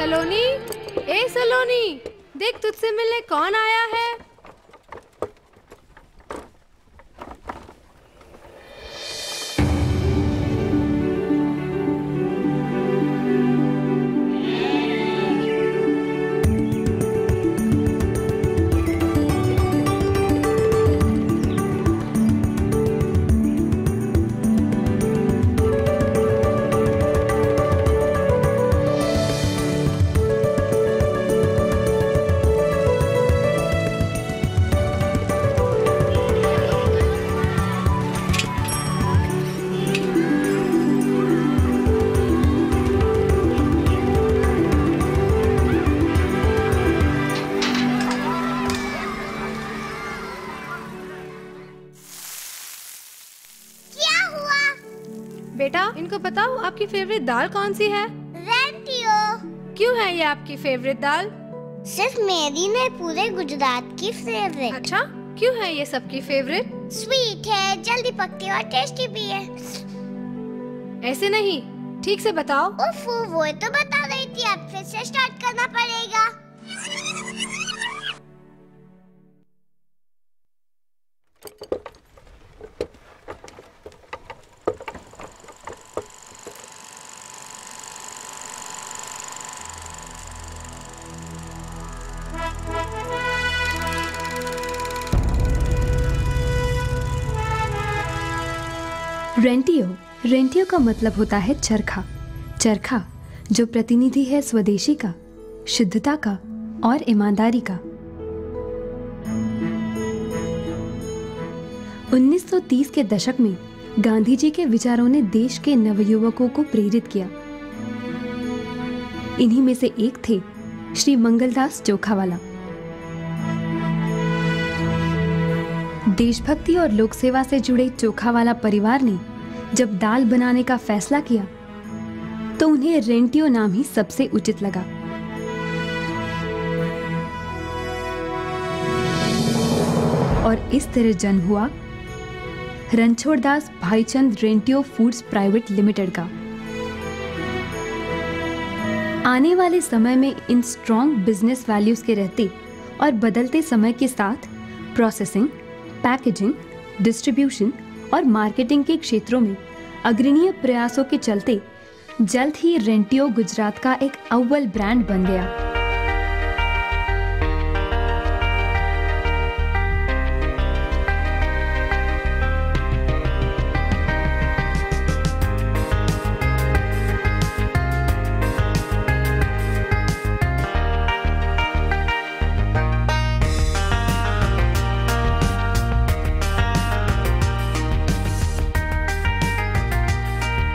सलोनी? ए सलोनी देख तुझसे मिलने कौन आया है? बेटा इनको बताओ आपकी फेवरेट दाल कौन सी है? रेंटियो क्यों है ये आपकी फेवरेट दाल? सिर्फ़ मेरी नहीं पूरे गुजरात की फेवरेट अच्छा क्यों है ये सबकी फेवरेट स्वीट है जल्दी पकती है और टेस्टी भी है। ऐसे नहीं ठीक से बताओ। उफ वो तो बता रही थी अब फिर से स्टार्ट करना पड़ेगा। रेंटियो। रेंटियो का मतलब होता है चरखा। चरखा, जो प्रतिनिधि है स्वदेशी का, शुद्धता का और ईमानदारी का। 1930 के दशक में गांधी जी के विचारों ने देश के नवयुवकों को प्रेरित किया। इन्हीं में से एक थे श्री मंगलदास चोखावाला। देशभक्ति और लोक सेवा से जुड़े चोखावाला परिवार ने जब दाल बनाने का फैसला किया तो उन्हें रेंटियो नाम ही सबसे उचित लगा। और इस तरह जन्म हुआ Ranchhoddas Bhaichand Rentio foods private limited का। आने वाले समय में इन स्ट्रॉन्ग बिज़नेस वैल्यूज़ के रहते और बदलते समय के साथ प्रोसेसिंग पैकेजिंग डिस्ट्रीब्यूशन और मार्केटिंग के क्षेत्रों में अग्रणीय प्रयासों के चलते जल्द ही रेंटियो गुजरात का एक अव्वल ब्रांड बन गया।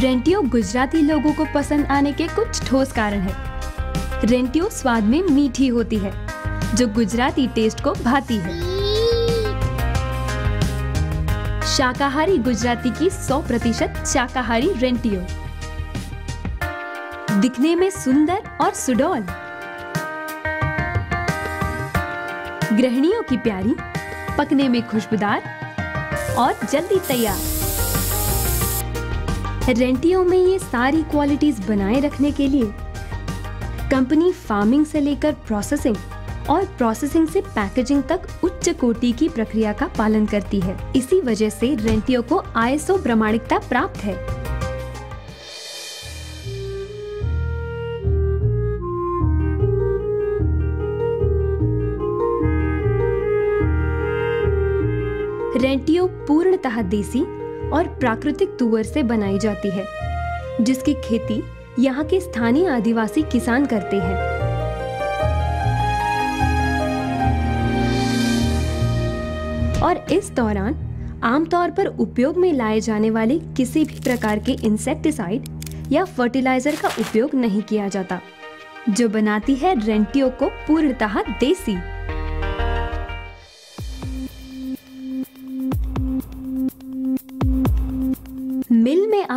रेंटियो गुजराती लोगों को पसंद आने के कुछ ठोस कारण है। रेंटियो स्वाद में मीठी होती है, जो गुजराती टेस्ट को भाती है। शाकाहारी गुजराती की 100 प्रतिशत शाकाहारी रेंटियो। दिखने में सुंदर और सुडौल। गृहिणियों की प्यारी, पकने में खुशबूदार और जल्दी तैयार। रेंटियो में ये सारी क्वालिटीज बनाए रखने के लिए कंपनी फ़ार्मिंग से लेकर प्रोसेसिंग और प्रोसेसिंग से पैकेजिंग तक उच्च कोटि की प्रक्रिया का पालन करती है। इसी वजह से रेंटियो को आईएसओ प्रमाणिकता प्राप्त है। रेंटियो पूर्णतः देसी और प्राकृतिक तुअर से बनाई जाती है, जिसकी खेती यहाँ के स्थानीय आदिवासी किसान करते हैं। और इस दौरान आमतौर पर उपयोग में लाए जाने वाले किसी भी प्रकार के इंसेक्टिसाइड या फर्टिलाइज़र का उपयोग नहीं किया जाता, जो बनाती है रेंटियो को पूर्णतः देसी।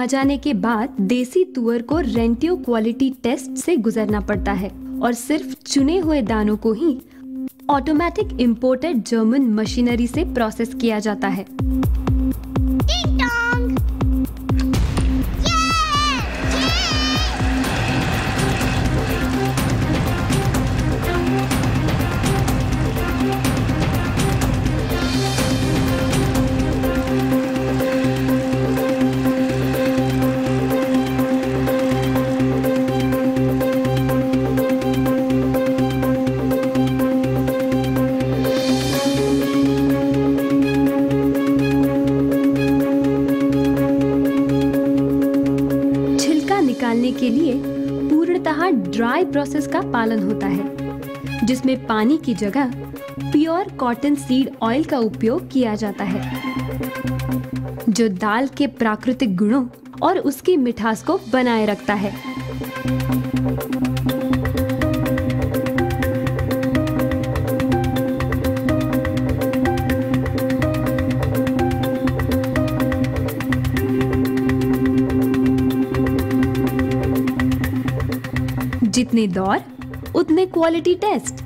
आ जाने के बाद देसी तुअर को रेंटियो क्वालिटी टेस्ट से गुजरना पड़ता है और सिर्फ़ चुने हुए दानों को ही ऑटोमेटिक इम्पोर्टेड जर्मन मशीनरी से प्रोसेस किया जाता है। पूर्णतः ड्राई प्रोसेस का पालन होता है, जिसमें पानी की जगह प्योर कॉटन सीड ऑयल का उपयोग किया जाता है, जो दाल के प्राकृतिक गुणों और उसकी मिठास को बनाए रखता है। जितने दौर उतने क्वालिटी टेस्ट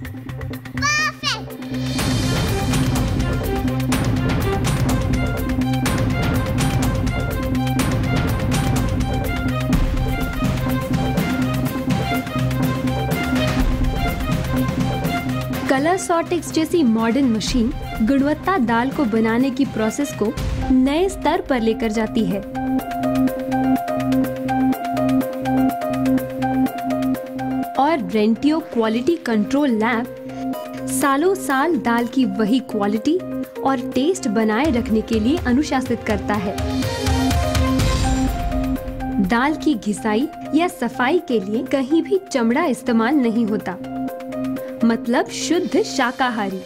कलर सॉर्टिक्स जैसी मॉडर्न मशीन गुणवत्ता दाल को बनाने की प्रोसेस को नए स्तर पर लेकर जाती है। रेंटियो क्वालिटी कंट्रोल लैब सालों साल दाल की वही क्वालिटी और टेस्ट बनाए रखने के लिए अनुशासित करता है। दाल की घिसाई या सफ़ाई के लिए कहीं भी चमड़ा इस्तेमाल नहीं होता। मतलब शुद्ध शाकाहारी।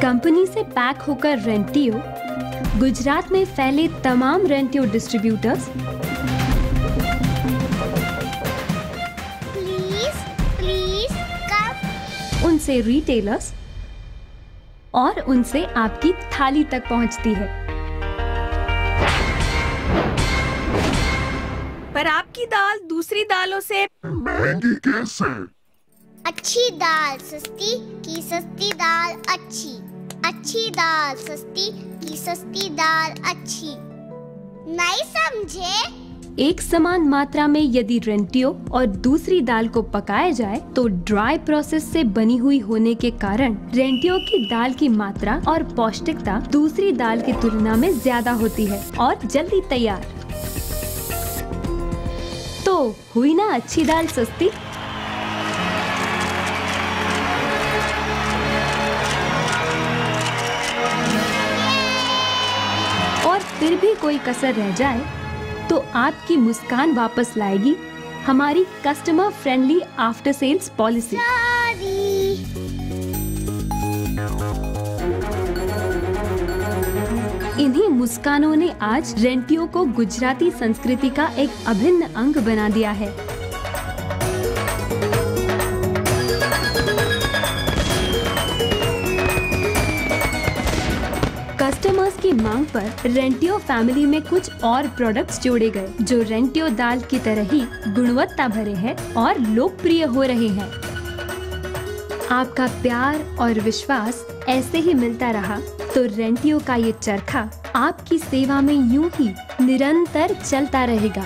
कंपनी से पैक होकर रेंटियो गुजरात में फैले तमाम रेंटियो डिस्ट्रीब्यूटर्स। प्लीज़ प्लीज़ कम उनसे रिटेलर्स और उनसे आपकी थाली तक पहुँचती है। पर आपकी दाल दूसरी दालों से महँगी कैसे? अच्छी दाल सस्ती की सस्ती दाल अच्छी। अच्छी दाल, सस्ती, की सस्ती दाल, अच्छी। नहीं समझे? एक समान मात्रा में यदि रेंटियो और दूसरी दाल को पकाया जाए तो ड्राई प्रोसेस से बनी हुई होने के कारण रेंटियो की दाल की मात्रा और पौष्टिकता दूसरी दाल की तुलना में ज़्यादा होती है और जल्दी तैयार। तो हुई ना अच्छी दाल सस्ती? कोई कसर रह जाए तो आपकी मुस्कान वापस लाएगी हमारी customer friendly after sales policy इन्हीं मुस्कानों ने आज रेंटियो को गुजराती संस्कृति का एक अभिन्न अंग बना दिया है। की मांग पर रेंटियो फैमिली में कुछ और प्रोडक्ट्स जोड़े गए, जो रेंटियो दाल की तरह ही गुणवत्ता भरे हैं और लोकप्रिय हो रहे हैं। आपका प्यार और विश्वास ऐसे ही मिलता रहा तो रेंटियो का ये चरखा आपकी सेवा में यूँ ही निरंतर चलता रहेगा।